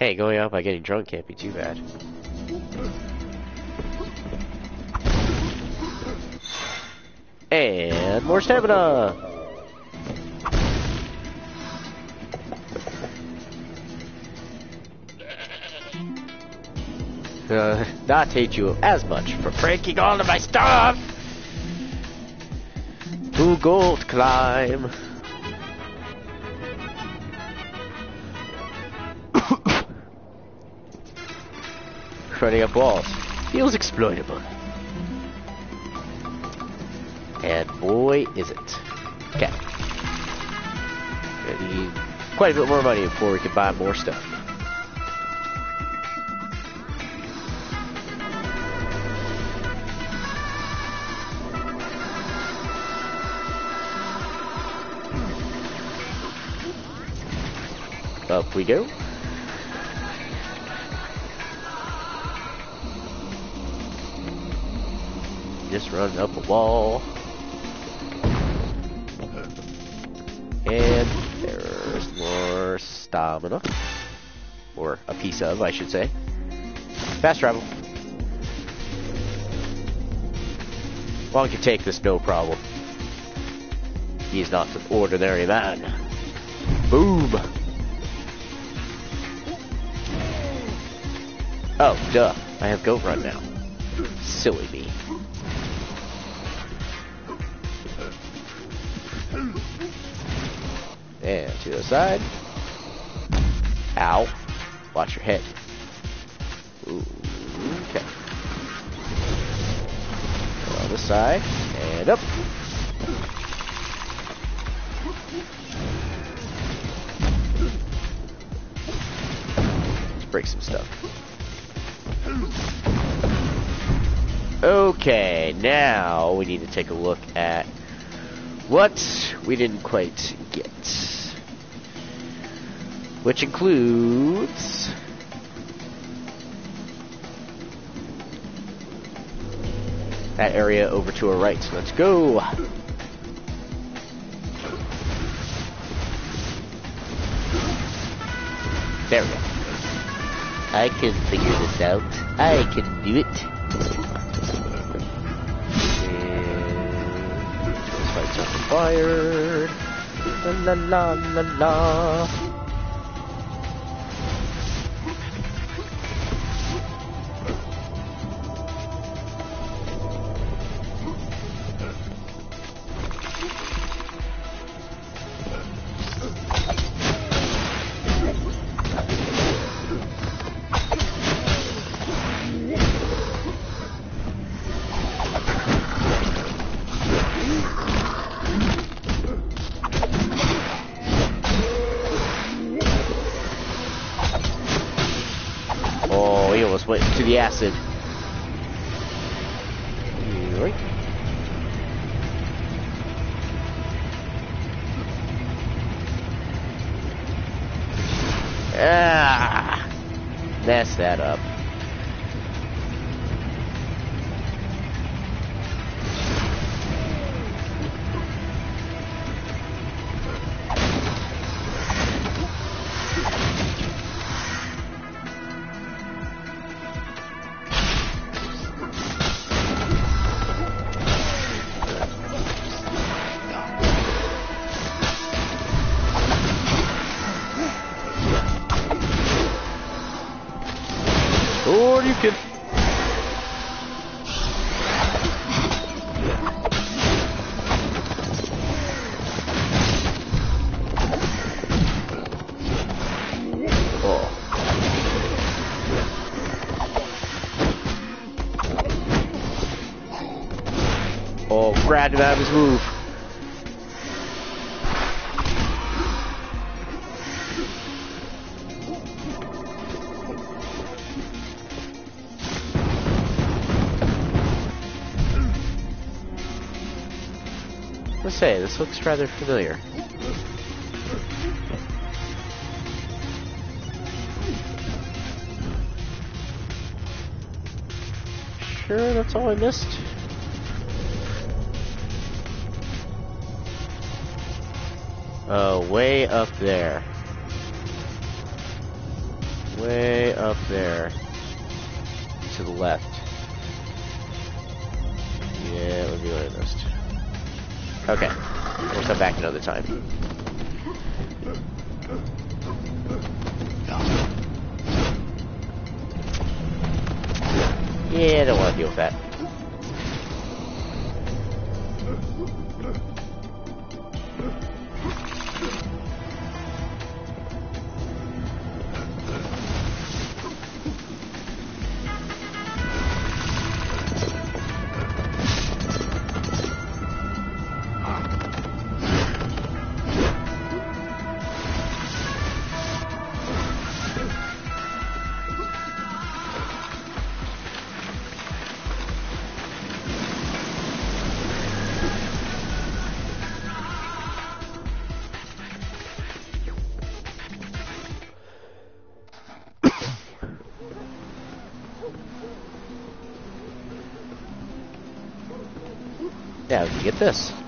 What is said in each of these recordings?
Hey, going out by getting drunk can't be too bad. And more stamina! Uh, not hate you as much for breaking all of my stuff! To Goat Climb! Running up walls. Feels exploitable. And boy, is it. Okay. Need quite a bit more money before we can buy more stuff. Up we go. Just run up a wall. And there's more stamina. Or a piece of, I should say. Fast travel. Long can take this, no problem. He's not an ordinary man. Boom! Oh, duh. I have Goat Run now. Silly me. And to the side. Ow. Watch your head. Okay. On the side. And up. Let's break some stuff. Okay, now we need to take a look at what we didn't quite get. Which includes... That area over to our right. Let's go! There we go. I can figure this out. I can do it. And those fights are fired. La la la la la. The acid. Ah, mess that up. Or you can. Oh. Oh, him out his move. Say, this looks rather familiar. Sure, that's all I missed. Oh, way up there. way up there. To the left. Yeah, we'll be like this. Okay. We'll come back another time. Yeah, I don't want to deal with that. Yeah, we get this.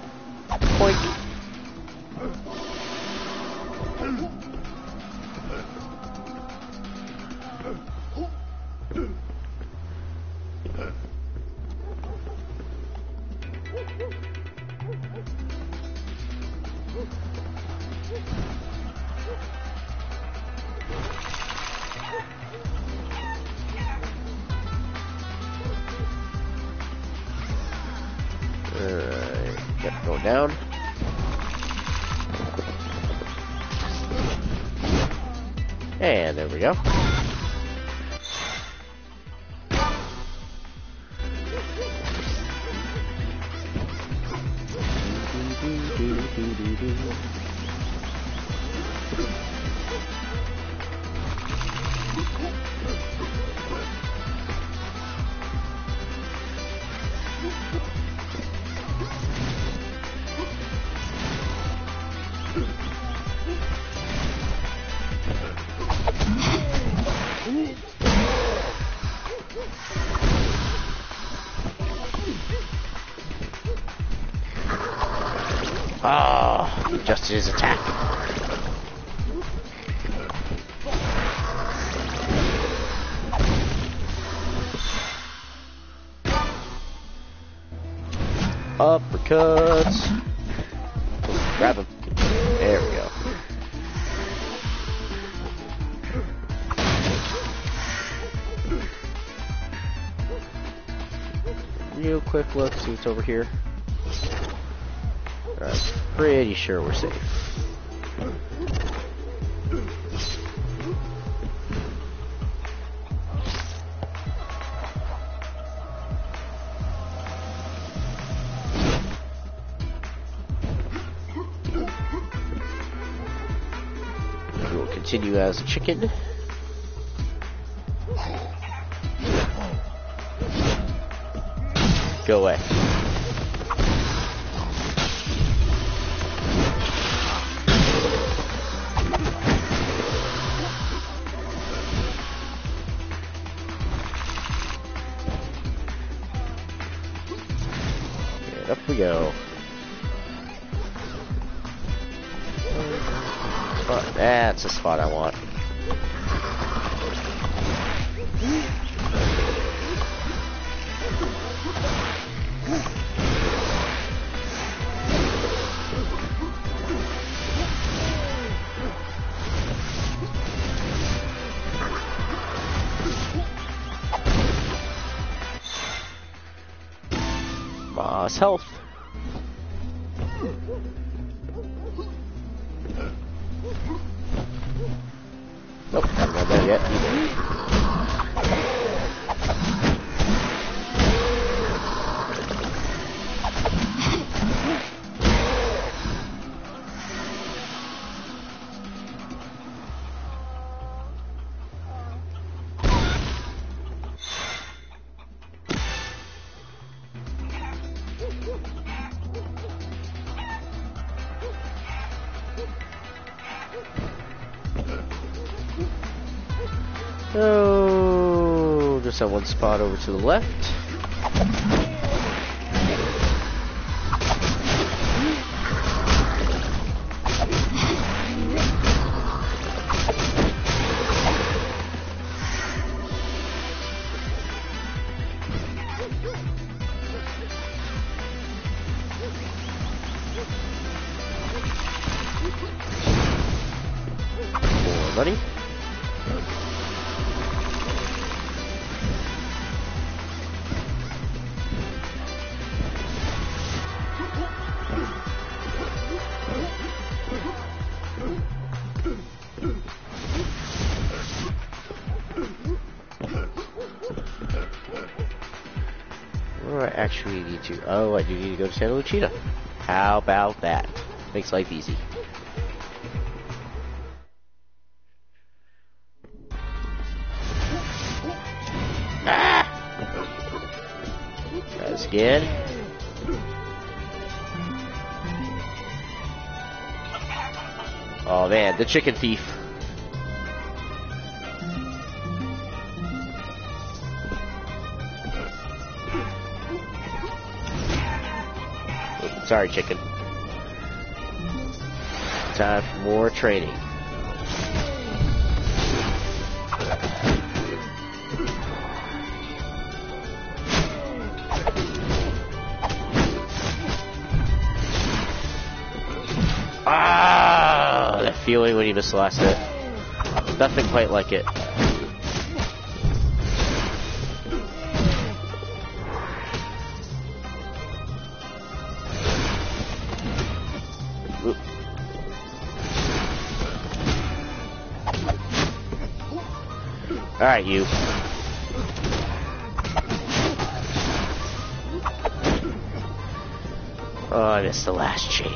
Down. And there we go. Oh, just his attack. Uppercuts. Grab him. Real quick look, see what's over here. I'm pretty sure we're safe. We will continue as a chicken. Go away. Up we go. Spot. That's the spot I want. Moss health. Nope, haven't that yet either. That one spot over to the left. Actually need to? Oh, I do need to go to Santa Luchita. How about that? Makes life easy. Ah! This again. Oh man, the chicken thief. Sorry, chicken. Time for more training. Ah, that feeling when you miss the last hit. Nothing quite like it. Alright, you. Oh, I missed the last chain.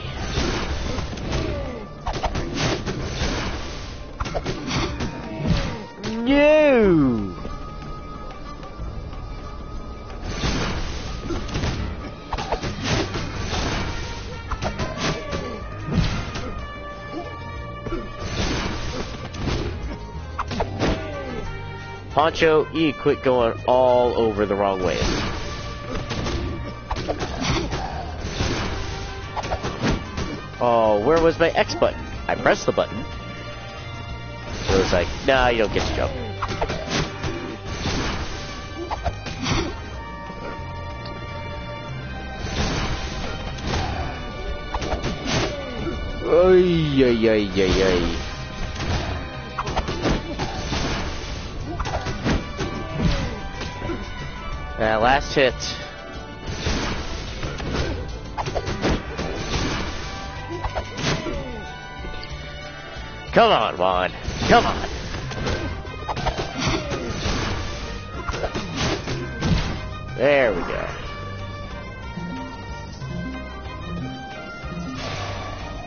No! Poncho, you quit going all over the wrong way. Oh, where was my X button? I pressed the button. It was like, nah, you don't get to jump. Ay, ay. Hit. Come on, Juan. Come on. There we go.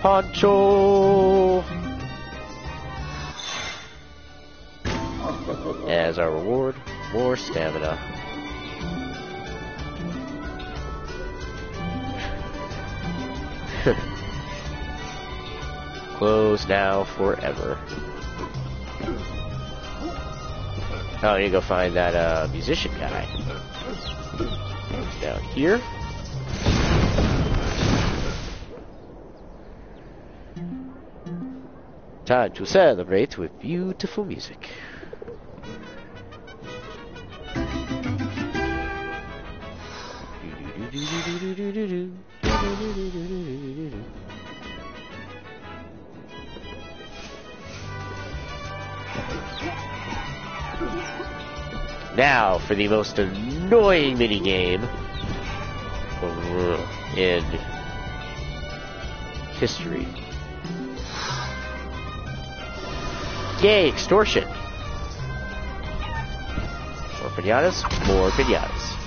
Poncho! As our reward, more stamina. Closed now forever. Oh, you go find that uh, musician guy. Down here. Time to celebrate with beautiful music. Now for the most annoying minigame in history. Yay, extortion! More pinatas, more pinatas.